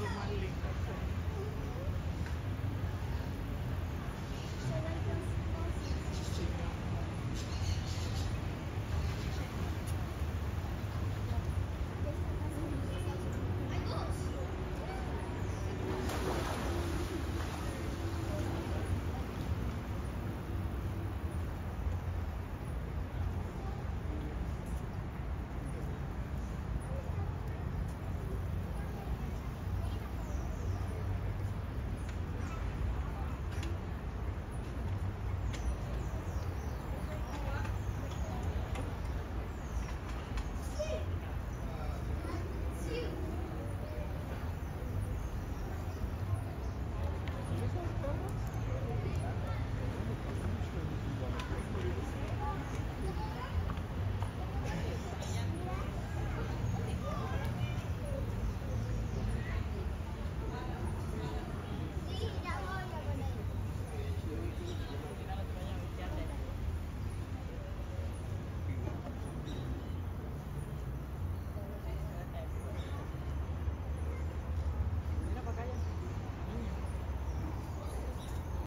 रुमाल लेकर